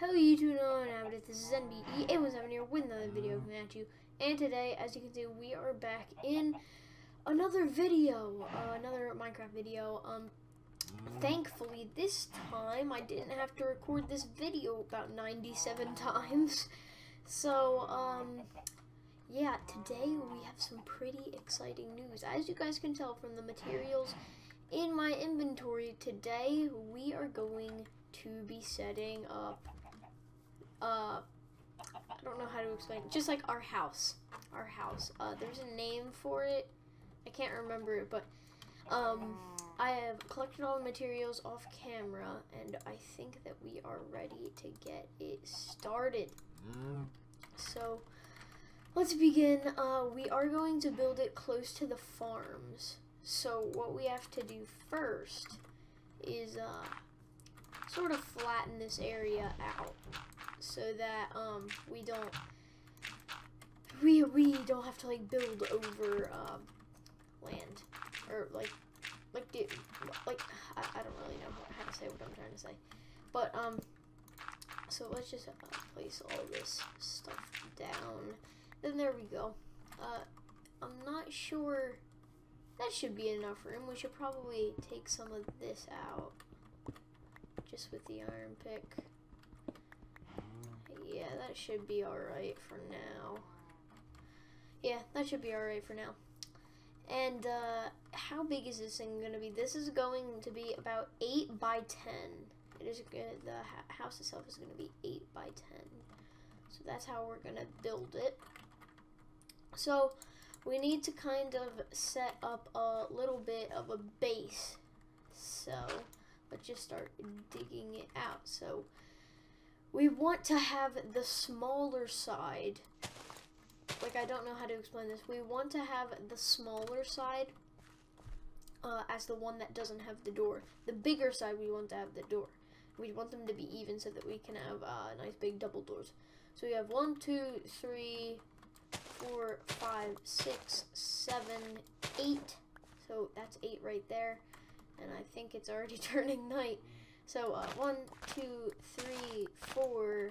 Hello YouTube and Abbott, this is NBE817 here with another video coming at you. And today, as you can see, we are back in another video, uh, another Minecraft video. Um, thankfully, this time I didn't have to record this video about 97 times. So, um, yeah, today we have some pretty exciting news. As you guys can tell from the materials in my inventory, today we are going to be setting up uh, I don't know how to explain. Just like our house, our house. Uh, there's a name for it. I can't remember it, but um, I have collected all the materials off camera, and I think that we are ready to get it started. So let's begin. Uh, we are going to build it close to the farms. So what we have to do first is uh, sort of flatten this area out so that um we don't we we don't have to like build over uh, land or like like do like I, I don't really know how to say what I'm trying to say. But um so let's just uh, place all this stuff down. Then there we go. Uh I'm not sure that should be enough room. We should probably take some of this out just with the iron pick that should be alright for now. Yeah, that should be alright for now. And uh, how big is this thing going to be? This is going to be about 8 by 10. It is good. The house itself is going to be 8 by 10. So that's how we're going to build it. So we need to kind of set up a little bit of a base. So let's just start digging it out. So we want to have the smaller side. Like, I don't know how to explain this. We want to have the smaller side uh, as the one that doesn't have the door. The bigger side, we want to have the door. We want them to be even so that we can have uh, nice big double doors. So we have one, two, three, four, five, six, seven, eight. So that's eight right there. And I think it's already turning night. So, uh, one, two, three, four,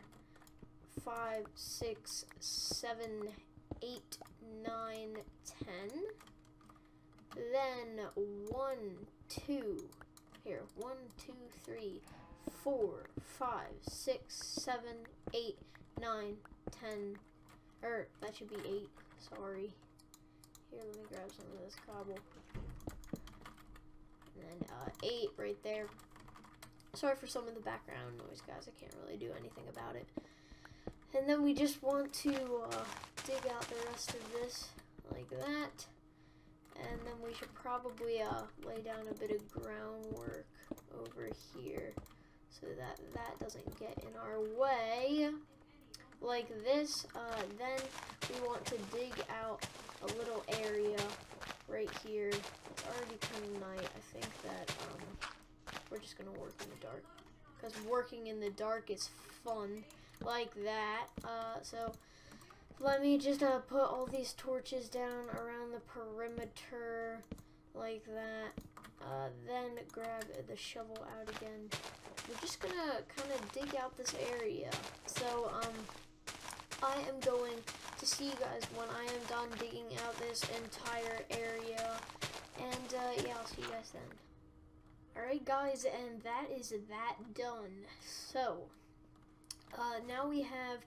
five, six, seven, eight, nine, ten. Then one, two, here, one, two, three, four, five, six, seven, eight, nine, ten. Or, that should be eight, sorry. Here, let me grab some of this cobble. And then, uh, eight right there. Sorry for some of the background noise, guys. I can't really do anything about it. And then we just want to uh, dig out the rest of this like that. And then we should probably uh, lay down a bit of groundwork over here so that that doesn't get in our way like this. Uh, then we want to dig out a little area right here. It's already kind of night. I think that um, we're just gonna work in the dark. Because working in the dark is fun. Like that. Uh, so, let me just uh, put all these torches down around the perimeter. Like that. Uh, then grab the shovel out again. We're just gonna kind of dig out this area. So, um, I am going to see you guys when I am done digging out this entire area. And, uh, yeah, I'll see you guys then. Alright guys, and that is that done. So, uh, now we have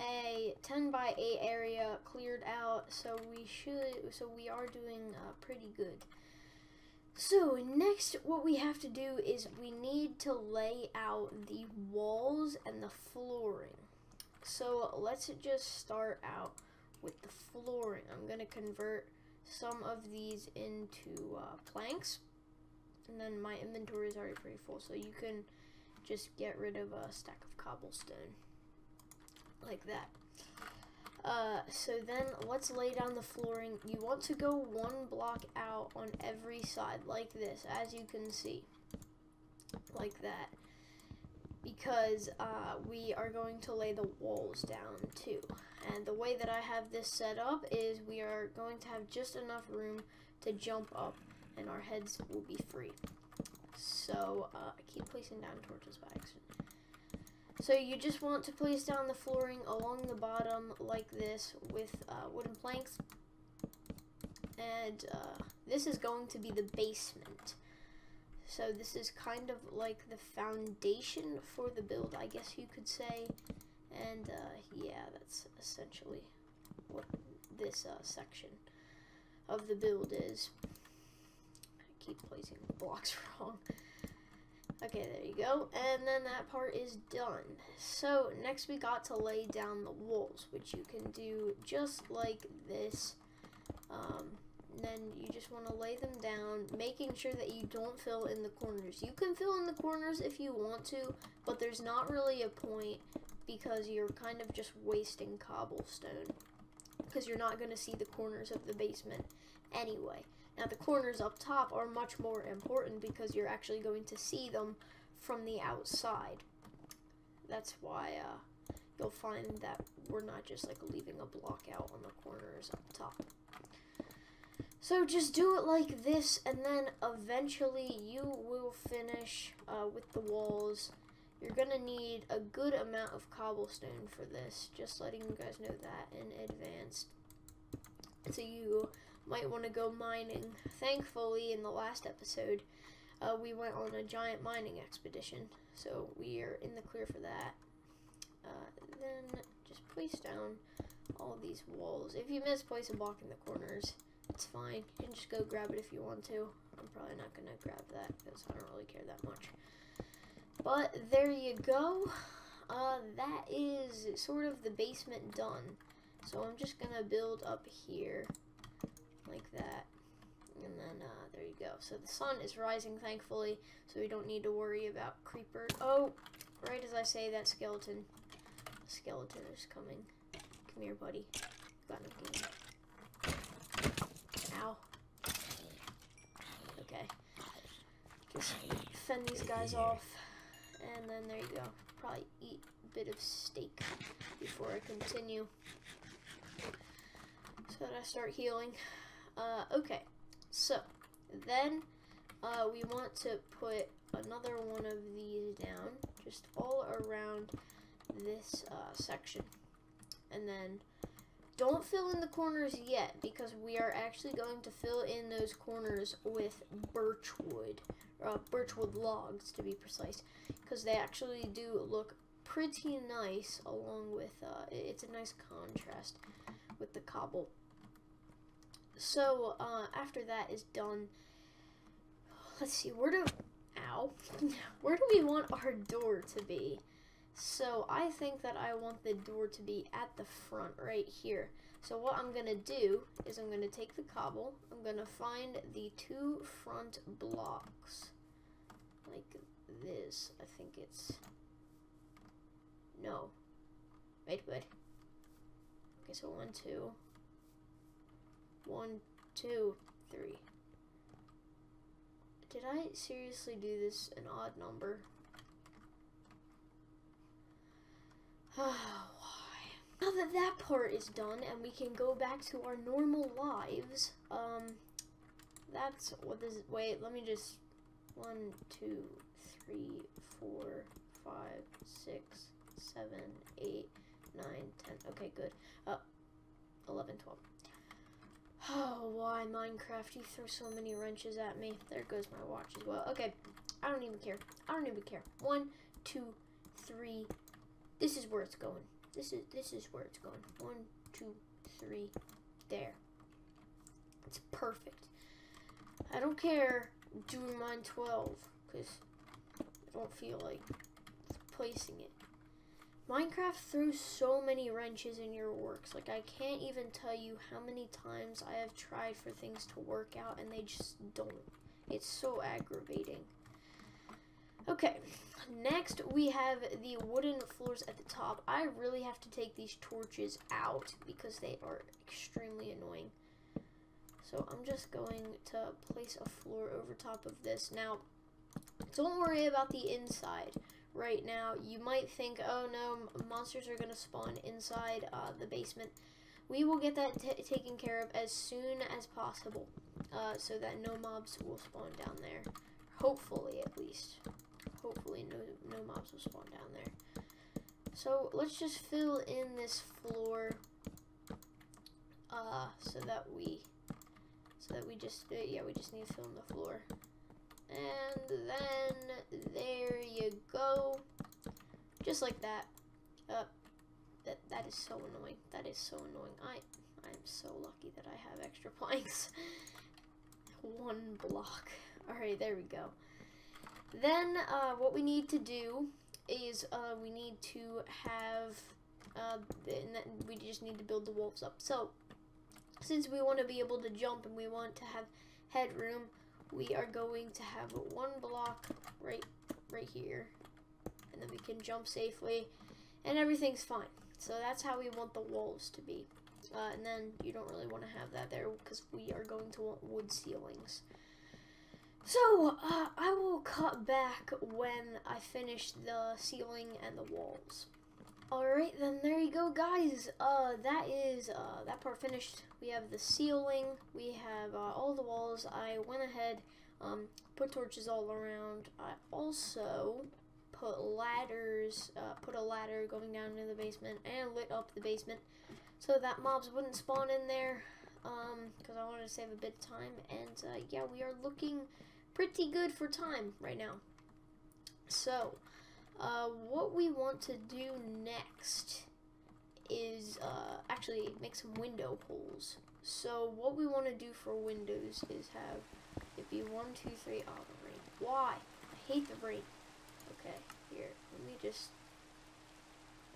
a 10 by 8 area cleared out, so we should, so we are doing uh, pretty good. So, next what we have to do is we need to lay out the walls and the flooring. So, let's just start out with the flooring. I'm going to convert some of these into uh, planks and then my inventory is already pretty full, so you can just get rid of a stack of cobblestone. Like that. Uh, so then let's lay down the flooring. You want to go one block out on every side, like this, as you can see. Like that. Because uh, we are going to lay the walls down too. And the way that I have this set up is we are going to have just enough room to jump up and our heads will be free. So, uh, I keep placing down torches by accident. So you just want to place down the flooring along the bottom like this with uh, wooden planks. And uh, this is going to be the basement. So this is kind of like the foundation for the build, I guess you could say. And uh, yeah, that's essentially what this uh, section of the build is. Keep placing blocks wrong. Okay, there you go. And then that part is done. So next we got to lay down the walls, which you can do just like this. Um, then you just want to lay them down, making sure that you don't fill in the corners. You can fill in the corners if you want to, but there's not really a point because you're kind of just wasting cobblestone because you're not going to see the corners of the basement anyway. Now the corners up top are much more important because you're actually going to see them from the outside. That's why uh, you'll find that we're not just like leaving a block out on the corners up top. So just do it like this and then eventually you will finish uh, with the walls. You're gonna need a good amount of cobblestone for this, just letting you guys know that in advance. So you might want to go mining. Thankfully, in the last episode, uh, we went on a giant mining expedition, so we are in the clear for that. Uh, then just place down all these walls. If you misplace a block in the corners, it's fine. You can just go grab it if you want to. I'm probably not going to grab that because I don't really care that much. But there you go. Uh, that is sort of the basement done. So I'm just going to build up here like that. And then uh, there you go. So the sun is rising, thankfully, so we don't need to worry about creepers. Oh, right as I say that, skeleton. Skeleton is coming. Come here, buddy. Got. Ow. Okay. Just fend these guys off. And then there you go. Probably eat a bit of steak before I continue. So that I start healing. Uh, okay, so then uh, we want to put another one of these down, just all around this uh, section. And then don't fill in the corners yet because we are actually going to fill in those corners with birchwood, uh, birchwood logs to be precise, because they actually do look pretty nice along with, uh, it's a nice contrast with the cobble so, uh, after that is done, let's see, where do, ow, where do we want our door to be? So, I think that I want the door to be at the front, right here. So, what I'm going to do is I'm going to take the cobble, I'm going to find the two front blocks, like this. I think it's, no, wait, wait. Okay, so one, two, one, two, three. Did I seriously do this an odd number? Why? Now that that part is done and we can go back to our normal lives, um, that's what this, wait, let me just, one, two, three, four, five, six, seven, eight, nine, ten. Okay, good. Uh, 11, 12. Oh, why Minecraft? You throw so many wrenches at me. There goes my watch as well. Okay, I don't even care. I don't even care. One, two, three. This is where it's going. This is this is where it's going. One, two, three. There. It's perfect. I don't care doing mine 12 because I don't feel like placing it. Minecraft threw so many wrenches in your works. Like, I can't even tell you how many times I have tried for things to work out and they just don't. It's so aggravating. Okay, next we have the wooden floors at the top. I really have to take these torches out because they are extremely annoying. So I'm just going to place a floor over top of this. Now, don't worry about the inside right now. You might think, oh no, monsters are going to spawn inside uh, the basement. We will get that taken care of as soon as possible uh, so that no mobs will spawn down there. Hopefully, at least. Hopefully, no, no mobs will spawn down there. So let's just fill in this floor uh, so that we so that we just uh, yeah we just need to fill in the floor and then there you go. Just like that. Uh, that that is so annoying. That is so annoying. I I'm so lucky that I have extra planks. One block. Alright there we go. Then uh, what we need to do is uh, we need to have uh, we just need to build the wolves up. So since we want to be able to jump and we want to have headroom, we are going to have one block right right here. And then we can jump safely and everything's fine. So that's how we want the walls to be. Uh, and then you don't really want to have that there because we are going to want wood ceilings. So, uh, I will cut back when I finish the ceiling and the walls. Alright, then there you go, guys. Uh, that is, uh, that part finished. We have the ceiling. We have uh, all the walls. I went ahead, um, put torches all around. I also put ladders, uh, put a ladder going down into the basement and lit up the basement so that mobs wouldn't spawn in there um, because I wanted to save a bit of time. And, uh, yeah, we are looking pretty good for time right now. So, uh, what we want to do next is uh, actually make some window holes. So what we want to do for windows is have it be one, two, three. Oh, the rain. Why? I hate the rain. Okay, here. Let me just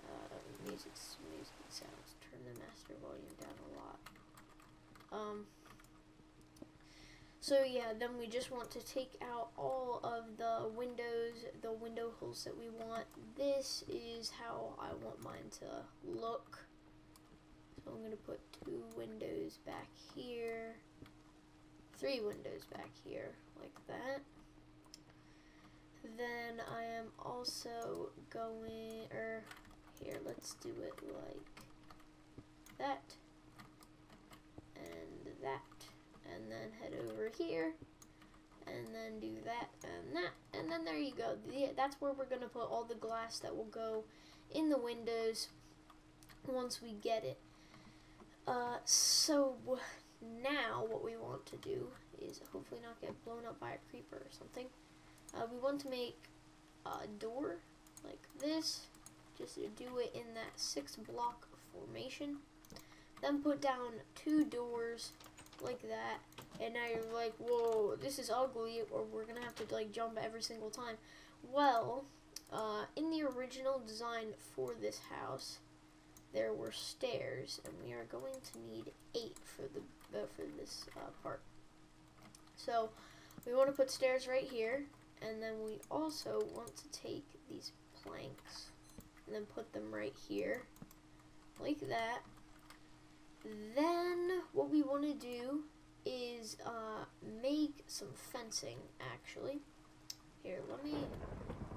uh, music, music sounds. Turn the master volume down a lot. Um. So yeah, then we just want to take out all of the windows, the window holes that we want. This is how I want mine to look. So I'm going to put two windows back here, three windows back here, like that. Then I am also going, or here, let's do it like that, and that and then head over here and then do that and that and then there you go. That's where we're going to put all the glass that will go in the windows once we get it. Uh, so now what we want to do is hopefully not get blown up by a creeper or something. Uh, we want to make a door like this just to do it in that six block formation. Then put down two doors like that, and now you're like, whoa, this is ugly, or we're gonna have to like jump every single time. Well, uh, in the original design for this house, there were stairs, and we are going to need eight for the uh, for this uh, part. So we want to put stairs right here, and then we also want to take these planks and then put them right here, like that. Then what we want to do is uh, make some fencing, actually. Here, let me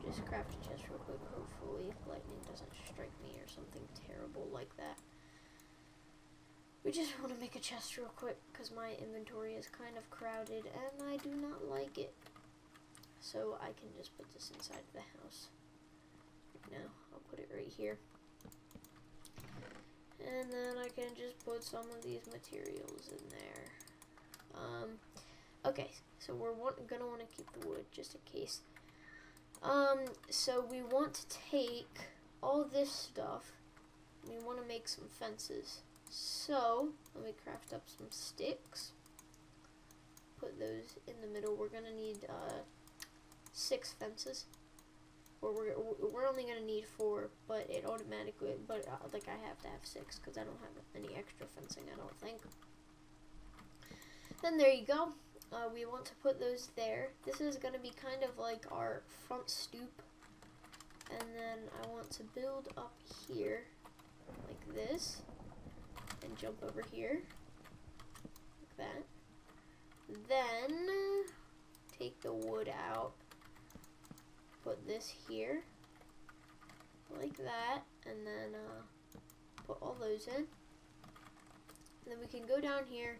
just craft a chest real quick. Hopefully lightning doesn't strike me or something terrible like that. We just want to make a chest real quick because my inventory is kind of crowded and I do not like it. So I can just put this inside the house. Now, I'll put it right here. And then I can just put some of these materials in there. Um, okay, so we're want, gonna want to keep the wood just in case. Um, so we want to take all this stuff. We want to make some fences. So, let me craft up some sticks. Put those in the middle. We're gonna need, uh, six fences or we're, we're only going to need four, but it automatically, but uh, like I have to have six because I don't have any extra fencing, I don't think. Then there you go. Uh, we want to put those there. This is going to be kind of like our front stoop. And then I want to build up here like this and jump over here like that. Then take the wood out put this here, like that, and then uh, put all those in. And then we can go down here,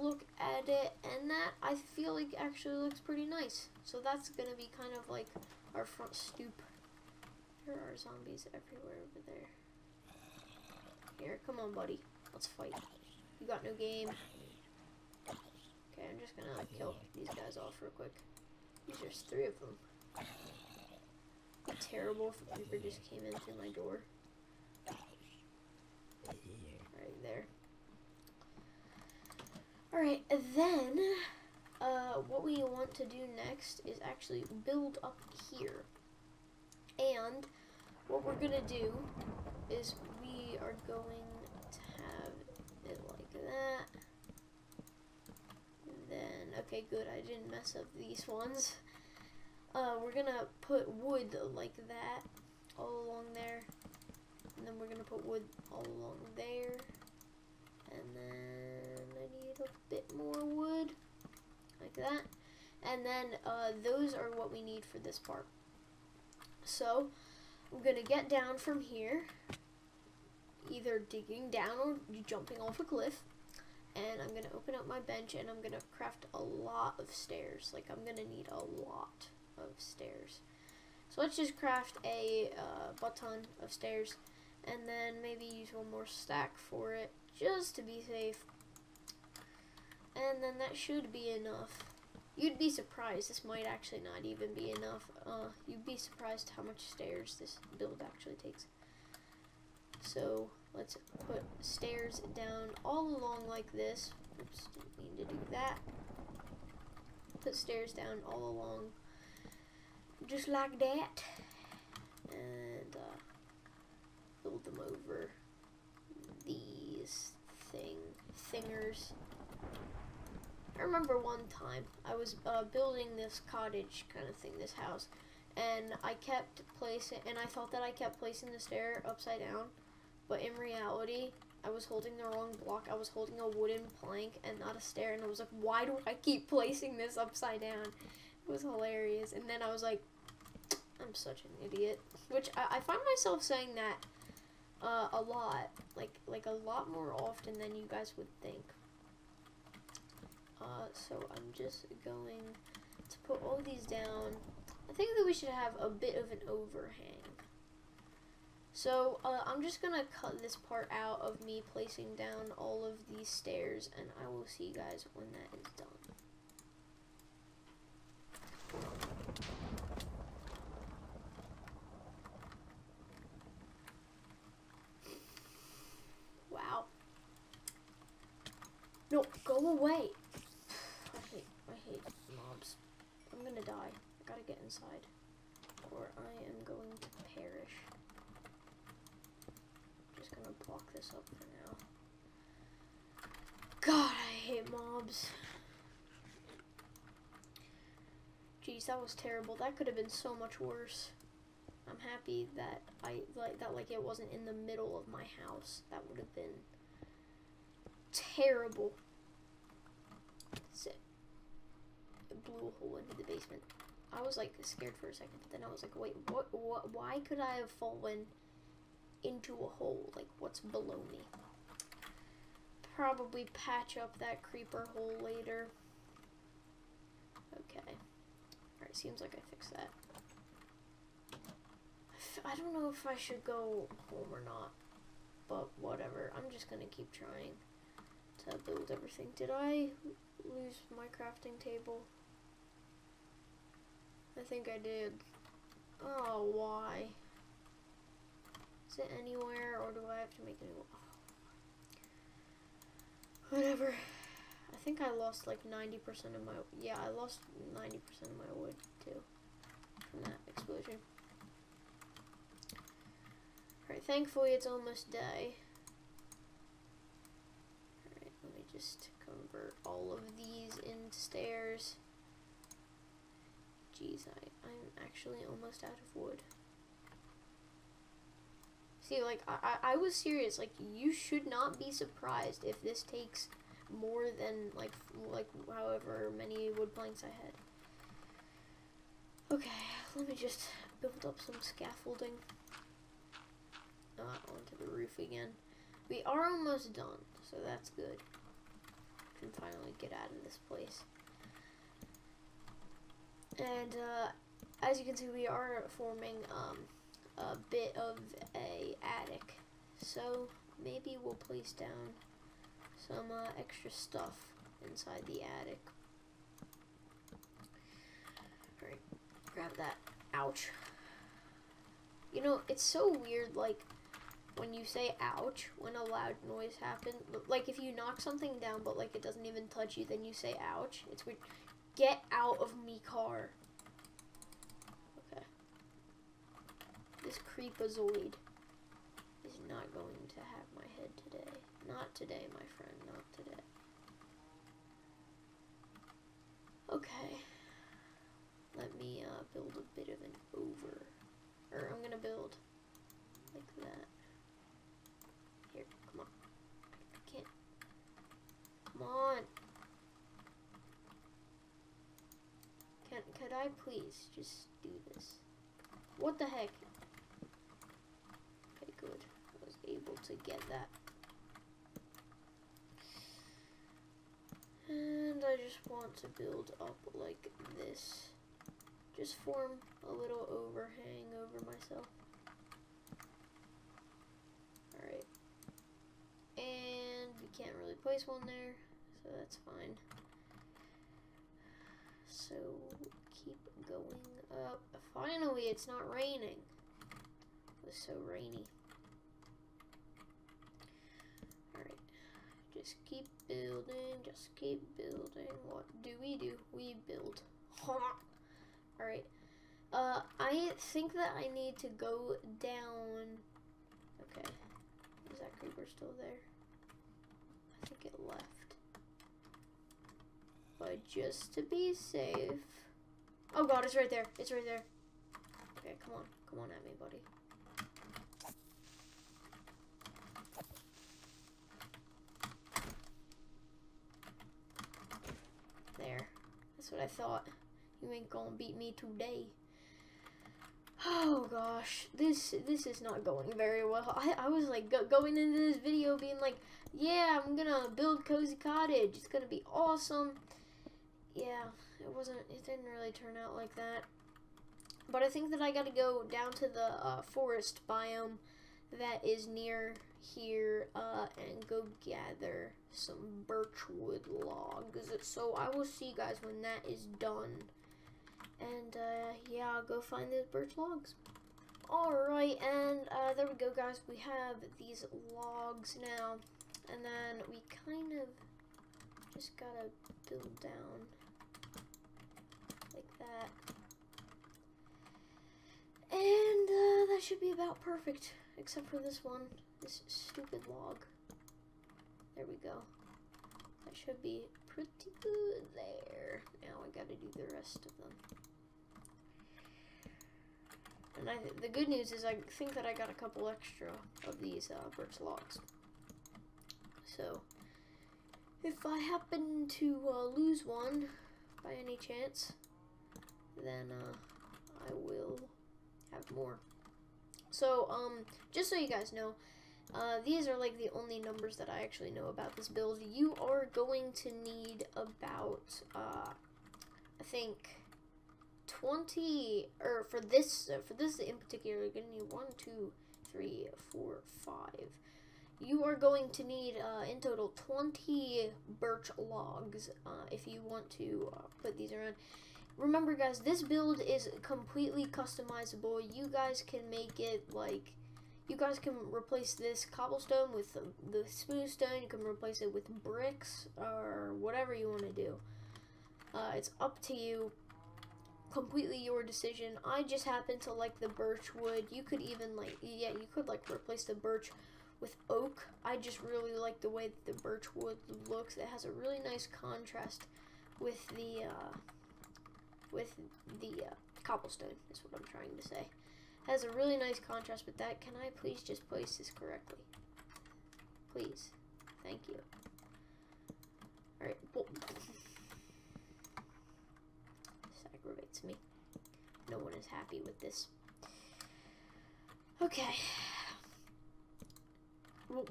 look at it, and that I feel like actually looks pretty nice. So that's to be kind of like our front stoop. There are zombies everywhere over there. Here, come on, buddy. Let's fight. You got no game. Okay, I'm just gonna kill these guys off real quick. There's three of them. Terrible if a creeper just came in through my door. Right there. Alright, then, uh, what we want to do next is actually build up here. And what we're gonna do is we are going to have it like that. Then, okay, good, I didn't mess up these ones. Uh, we're gonna put wood like that all along there. And then we're gonna put wood all along there. And then need a bit more wood, like that. And then uh, those are what we need for this part. So, I'm going to get down from here, either digging down or jumping off a cliff. And I'm going to open up my bench and I'm going to craft a lot of stairs. Like, I'm going to need a lot of stairs. So let's just craft a uh, button of stairs and then maybe use one more stack for it just to be safe. And then that should be enough. You'd be surprised, this might actually not even be enough. Uh, you'd be surprised how much stairs this build actually takes. So, let's put stairs down all along like this. Oops, didn't mean to do that. Put stairs down all along just like that. And, uh, build them over these thing thingers. I remember one time I was uh, building this cottage kind of thing, this house, and I kept placing, and I thought that I kept placing the stair upside down, but in reality, I was holding the wrong block. I was holding a wooden plank and not a stair, and I was like, why do I keep placing this upside down? It was hilarious, and then I was like, I'm such an idiot. Which I, I find myself saying that uh, a lot, like like a lot more often than you guys would think. Uh, so I'm just going to put all these down. I think that we should have a bit of an overhang. So uh, I'm just gonna cut this part out of me placing down all of these stairs, and I will see you guys when that is done. Wow. No, go away. I hate, I hate mobs. I'm die. I gotta get inside. Or I am going to perish. Just gonna block this up for now. God, I hate mobs. Jeez, that was terrible. That could have been so much worse. I'm happy that I like that like it wasn't in the middle of my house. That would have been terrible. That's it. Blew a hole into the basement. I was like scared for a second, but then I was like, wait, what, what why could I have fallen into a hole? Like what's below me? Probably patch up that creeper hole later. Okay. Alright, seems like I fixed that. I don't know if I should go home or not. But whatever. I'm just gonna keep trying to build everything. Did I lose my crafting table? I think I did. Oh, why? Is it anywhere or do I have to make a new one? Whatever. I think I lost like 90% of my, yeah, I lost 90% of my wood too from that explosion. Alright, thankfully it's almost day. Alright, let me just convert all of these into stairs. Jeez, I, I'm actually almost out of wood. See, like, I, I, was serious. Like, you should not be surprised if this takes more than, like, like however many wood planks I had. Okay, let me just build up some scaffolding. Not onto the roof again. We are almost done, so that's good. Can finally get out of this place. And uh, as you can see, we are forming um, a bit of a attic. So maybe we'll place down some uh, extra stuff inside the attic. Alright, grab that. Ouch. You know, it's so weird, like, when you say ouch, when a loud noise happens. Like, if you knock something down, but, like, it doesn't even touch you, then you say ouch. It's weird. Get out of me car. Okay. This creepazoid is not going to have my head today. Not today, my friend. Not today. Okay. Let me uh, build a bit of an over. Or I'm gonna build like that. Here, come on. I can't. Come on. Can could I please just do this? What the heck? Okay, good. I was able to get that. And I just want to build up like this. Just form a little overhang over myself. Alright. And we can't really place one there, so that's fine. So keep going up. Finally, it's not raining. It was so rainy. Alright. Just keep building, just keep building. What do we do? We build. Alright. Uh, I think that I need to go down. Okay. Is that creeper still there? I think it left. But just to be safe. Oh god, it's right there. It's right there. Okay, come on. Come on at me, buddy. There. That's what I thought. You ain't gonna beat me today. Oh gosh, this this is not going very well. I, I was like go, going into this video being like, yeah, I'm gonna build cozy cottage. It's gonna be awesome. Yeah, it wasn't. It didn't really turn out like that. But I think that I got to go down to the uh, forest biome that is near here uh, and go gather some birchwood logs. So I will see you guys when that is done. And uh, yeah, I'll go find those birch logs. Alright, and uh, there we go, guys. We have these logs now. And then we kind of just gotta build down that. And uh, that should be about perfect, except for this one, this stupid log. There we go. That should be pretty good there. Now I gotta do the rest of them. And I th the good news is I think that I got a couple extra of these uh, birch logs. So, if I happen to uh, lose one by any chance, then uh, I will have more. So, um, just so you guys know, uh, these are like the only numbers that I actually know about this build. You are going to need about, uh, I think, 20, or for this, uh, for this in particular, you're going to need 1, 2, 3, 4, 5. You are going to need, uh, in total, 20 birch logs uh, if you want to uh, put these around. Remember, guys, this build is completely customizable. You guys can make it, like, you guys can replace this cobblestone with the, the smooth stone. You can replace it with bricks or whatever you want to do. Uh, it's up to you. Completely your decision. I just happen to like the birch wood. You could even like, yeah, you could like replace the birch with oak. I just really like the way the birch wood looks. It has a really nice contrast with the, uh, with the uh, cobblestone, is what I'm trying to say has a really nice contrast with that. Can I please just place this correctly? Please. Thank you. Alright. Well, this aggravates me. No one is happy with this. Okay.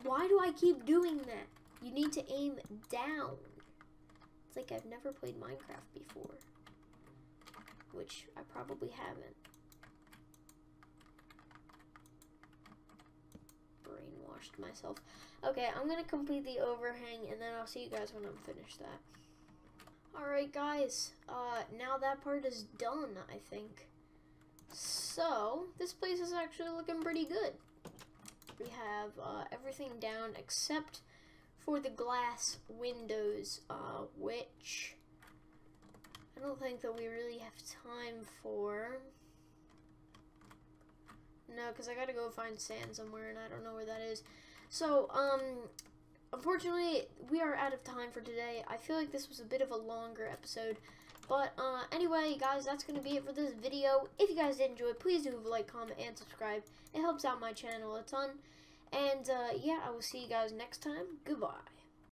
Why do I keep doing that? You need to aim down. It's like I've never played Minecraft before. Which I probably haven't. squashed myself. Okay, I'm gonna complete the overhang and then I'll see you guys when I'm finished that. Alright guys, uh, now that part is done, I think. So, this place is actually looking pretty good. We have uh, everything down except for the glass windows, uh, which I don't think that we really have time for. No, because I gotta go find sand somewhere and I don't know where that is. So, um, unfortunately, we are out of time for today. I feel like this was a bit of a longer episode. But, uh, anyway, guys, that's going to be it for this video. If you guys did enjoy, please do like, comment, and subscribe. It helps out my channel a ton. And, uh, yeah, I will see you guys next time. Goodbye.